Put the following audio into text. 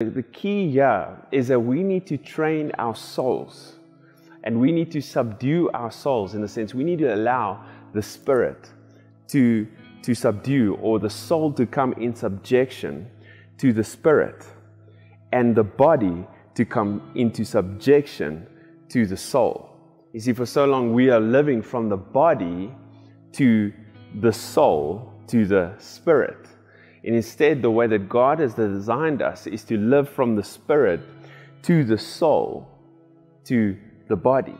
The key here is that we need to train our souls and we need to subdue our souls in the sense we need to allow the spirit to, to subdue or the soul to come in subjection to the spirit and the body to come into subjection to the soul. You see, for so long we are living from the body to the soul to the spirit. And instead, the way that God has designed us is to live from the spirit to the soul to the body.